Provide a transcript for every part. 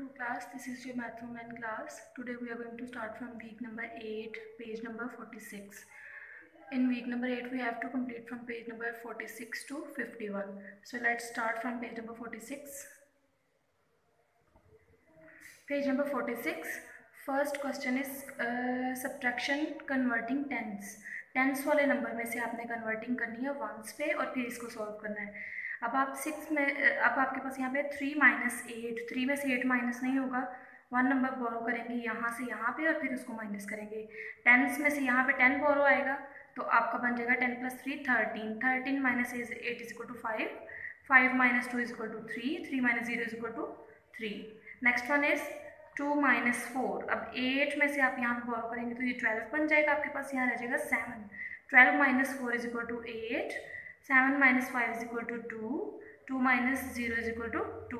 class this is your math and class today we are going to start from week number 8 page number 46 in week number 8 we have to complete from page number 46 to 51 so let's start from page number 46 page number 46 first question is uh, subtraction converting tens tens वाले number में से आपने converting करनी है once पे और फिर इसको सॉल्व करना है अब आप सिक्स में अब आपके पास यहाँ पे थ्री माइनस एट थ्री में से एट माइनस नहीं होगा। वन नंबर बोरो करेंगे यहाँ से यहाँ पे और फिर उसको माइनस करेंगे। टेंस में से यहाँ पे टेन बोरो आएगा तो आपका बन जाएगा ten plus three thirteen thirteen minus eight is equal to five five minus two is equal to three three minus zero is equal to three next one is two minus four अब eight में से आप यहाँ पे बोरो करेंगे तो ये twelve बन जाएगा आपके पास, यहाँ रह जाएगा seven twelve minus four is equal to eight seven minus five is equal to two two minus zero is equal to two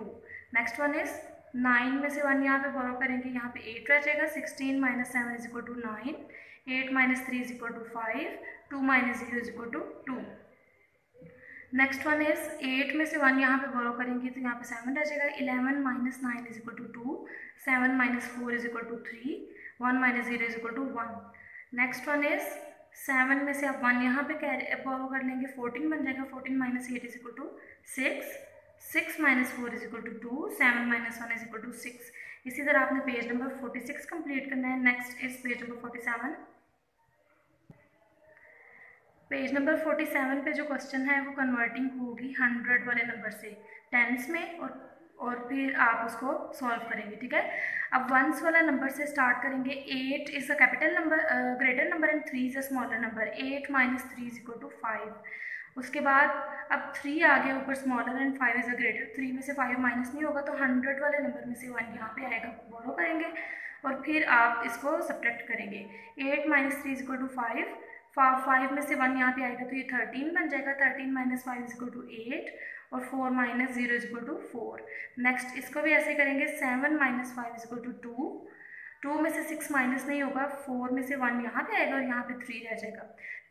next one is nine में से वन यहाँ पे बोरो करेंगे, यहाँ पे एट रह जाएगा sixteen minus seven is equal to nine eight minus three is equal to five two minus zero is equal to two next one is eight में से वन यहाँ पे बोरो करेंगे तो यहाँ पे सेवन रह जाएगा eleven minus nine is equal to two seven minus four is equal to three one minus zero is equal to one next one is seven में से आप वन यहाँ पे कैरी बोरो कर लेंगे फोर्टीन बन जाएगा fourteen minus eight is equal to six six minus four is equal to two seven minus one is equal to six इसी तरह आपने page number forty six complete करना है। Next is page number forty seven page number forty seven पे जो question है, वो converting होगी हंड्रेड वाले नंबर से। टेंस में और और फिर आप उसको सॉल्व करेंगे, ठीक है? अब वंस वाला नंबर से स्टार्ट करेंगे eight is a capital number greater number and three is a smaller number eight minus three is equal to five उसके बाद अब थ्री आ गया ऊपर smaller and five is a greater three में से फाइव माइनस नहीं होगा तो हंड्रेड वाले नंबर में से वन यहाँ पे आएगा बोरो करेंगे और फिर आप इसको सब्ट्रैक्ट करेंगे. Eight minus three is equal to five five में से वन यहाँ पे आएगा तो ये थर्टीन बन जाएगा. Thirteen minus five is equal to eight और four minus zero is to four. Next इसको भी ऐसे करेंगे, seven minus five is equal to two. Two में से सिक्स माइनस नहीं होगा, फोर में से वन यहाँ पे आएगा और यहाँ पे थ्री रह जाएगा।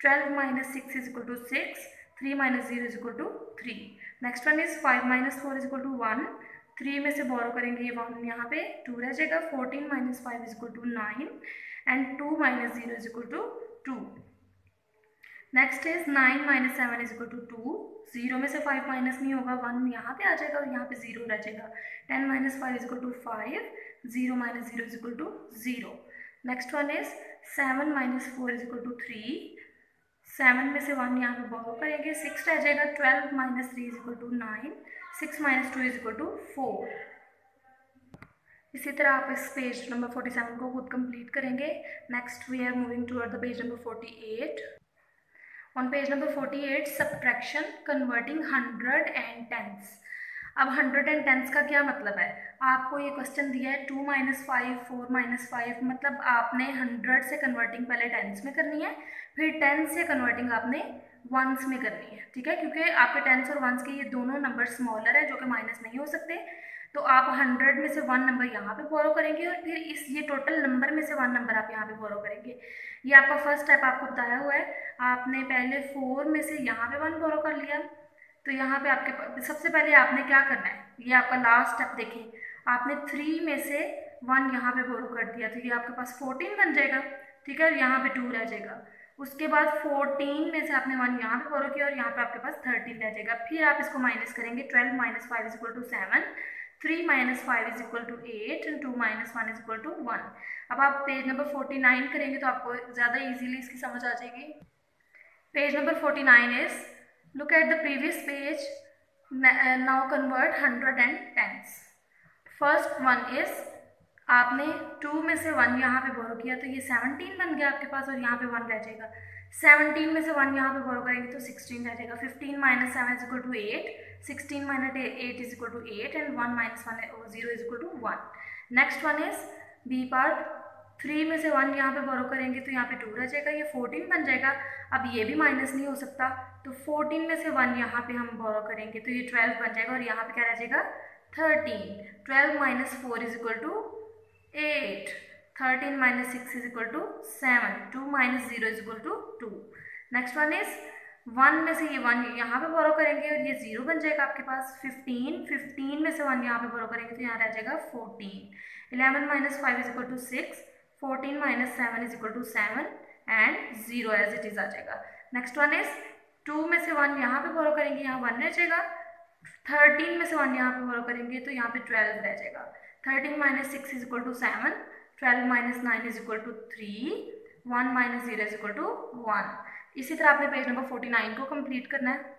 Twelve minus six is equal to six three minus zero is to three next one is five minus four is to one three में से बोरो करेंगे ये वन यहाँ पे टू रह जाएगा। Fourteen minus five is to nine and two minus zero is equal to two next is nine minus seven is equal to two zero में से फाइव माइनस नहीं होगा. वन यहाँ पे आ जाएगा और यहाँ पे ज़ीरो रह जाएगा. Ten minus five is equal to five zero minus zero is equal to zero next one is seven minus four is equal to three seven में से वन यहाँ पे बोरो करेंगे. सिक्स रह जाएगा. Twelve minus three is equal to nine six minus two is equal to four इसी तरह आप इस पेज नंबर फोर्टी सेवन को खुद कंप्लीट करेंगे. Next we are moving toward the page number forty eight On page number 48, subtraction converting 100 and tens. अब 100 and tens का क्या मतलब है? आपको ये क्वेश्चन दिया है two minus five four minus five मतलब आपने 100 से कन्वर्टिंग पहले टेंस में करनी है फिर टेंस से कन्वर्टिंग आपने वंस में करनी है ठीक है? क्योंकि आपके टेंस और वंस के ये दोनों नंबर स्मॉलर है जो कि माइनस नहीं हो सकते। तो आप हंड्रेड में से वन नंबर यहाँ पे बोरो करेंगे और फिर इस ये टोटल नंबर में से वन नंबर आप यहाँ पे बोरो करेंगे। ये आपका फ़र्स्ट स्टेप आपको बताया हुआ है। आपने पहले फोर में से यहाँ पे वन बोरो कर लिया। तो यहाँ पे आपके सबसे पहले आपने क्या करना है? ये आपका लास्ट स्टेप देखें। आपने थ्री में से वन यहाँ पे बोरो कर दिया। तो ये आपके पास फोर्टीन बन जाएगा। ठीक है? यहाँ पे टू रह जाएगा। उसके बाद फोर्टीन में से आपने वन यहाँ पे बोरो किया और यहाँ पे आपके पास थर्टीन रह जाएगा। फिर आप इसको माइनस करेंगे। Twelve minus five is equal to seven three minus five is equal to eight and two minus one is equal to one अब आप पेज नंबर फोर्टी नाइन करेंगे तो आपको ज़्यादा इजीली इसकी समझ आ जाएगी। Page number forty nine is look at the previous page now convert hundred and tens first one is आपने टू में से वन यहाँ पे बोरो किया तो ये सेवनटीन बन गया आपके पास और यहाँ पे वन रह जाएगा। सेवनटीन में से वन यहाँ पे बोरो करेंगे तो सिक्सटीन रह जाएगा। Fifteen minus seven is equal to eight sixteen minus eight is equal to eight and one minus one zero is equal to one next one is B part three में से one यहाँ पे बोरो करेंगे तो यहाँ पे टू रह जाएगा, ये फोर्टीन बन जाएगा। अब ये भी माइनस नहीं हो सकता तो फोर्टीन में से वन यहाँ पे हम बोरो करेंगे तो ये ट्वेल्व बन जाएगा और यहाँ पे क्या रह जाएगा? Thirteen twelve minus four is equal to eight thirteen minus six is equal to seven two minus zero is equal to two next one is one में से ये वन यहाँ पे बोरो करेंगे और ये ज़ीरो बन जाएगा आपके पास. फिफ्टीन फिफ्टीन में से वन यहाँ पे बोरो करेंगे तो यहाँ रह जाएगा fourteen eleven minus five is equal to six fourteen minus seven is equal to seven and zero as it is आ जाएगा. नेक्स्ट वन इज़ टू में से वन यहाँ पे बोरो करेंगे, यहाँ वन रह जाएगा. थर्टीन में से वन यहाँ पे बोरो करेंगे तो यहाँ पे ट्वेल्व रह जाएगा. Thirteen minus six is equal to seven twelve minus nine is equal to three one minus zero is equal to one इसी तरह आपने पेज नंबर फोर्टी नाइन को कंप्लीट करना है।